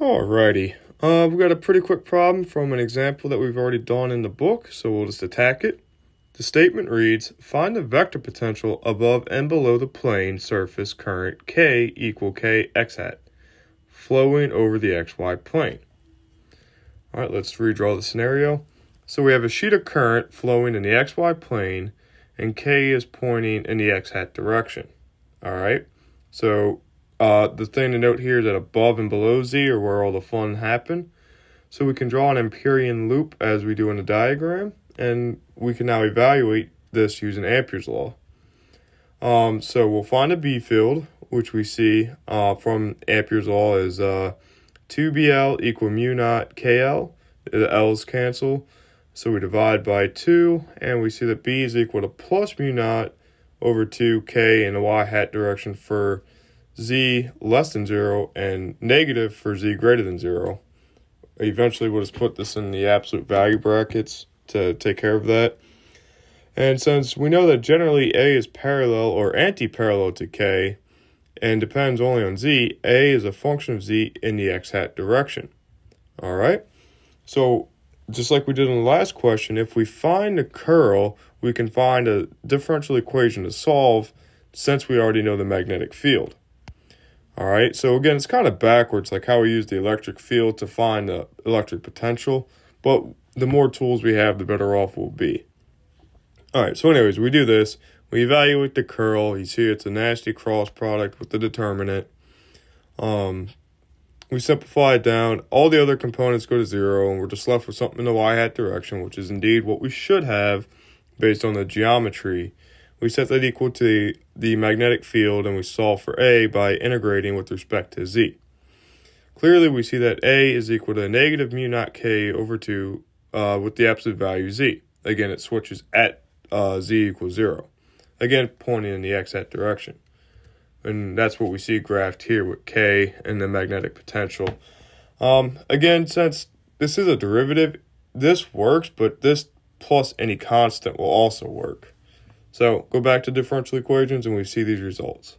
Alrighty, uh, we've got a pretty quick problem from an example that we've already done in the book, so we'll just attack it. The statement reads, find the vector potential above and below the plane surface current K equal K x hat, flowing over the xy plane. Alright, let's redraw the scenario. So we have a sheet of current flowing in the xy plane, and K is pointing in the x hat direction. Alright, so uh, the thing to note here is that above and below Z are where all the fun happen. So we can draw an Amperian loop as we do in the diagram, and we can now evaluate this using Ampere's law. Um, so we'll find a B field, which we see uh, from Ampere's law is uh, 2BL equal mu naught KL. The L's cancel. So we divide by 2, and we see that B is equal to plus mu naught over 2K in the y hat direction for z less than 0 and negative for z greater than 0. Eventually we'll just put this in the absolute value brackets to take care of that. And since we know that generally A is parallel or anti-parallel to K and depends only on Z, A is a function of Z in the x hat direction. All right? So just like we did in the last question, if we find the curl, we can find a differential equation to solve since we already know the magnetic field. All right, so again, it's kind of backwards, like how we use the electric field to find the electric potential, but the more tools we have, the better off we'll be. All right, so anyways, we do this. We evaluate the curl. You see it's a nasty cross product with the determinant. Um, we simplify it down. All the other components go to zero, and we're just left with something in the y-hat direction, which is indeed what we should have based on the geometry we set that equal to the magnetic field and we solve for A by integrating with respect to Z. Clearly, we see that A is equal to negative mu naught K over 2 uh, with the absolute value Z. Again, it switches at uh, Z equals 0. Again, pointing in the x hat direction. And that's what we see graphed here with K and the magnetic potential. Um, again, since this is a derivative, this works, but this plus any constant will also work. So go back to differential equations and we see these results.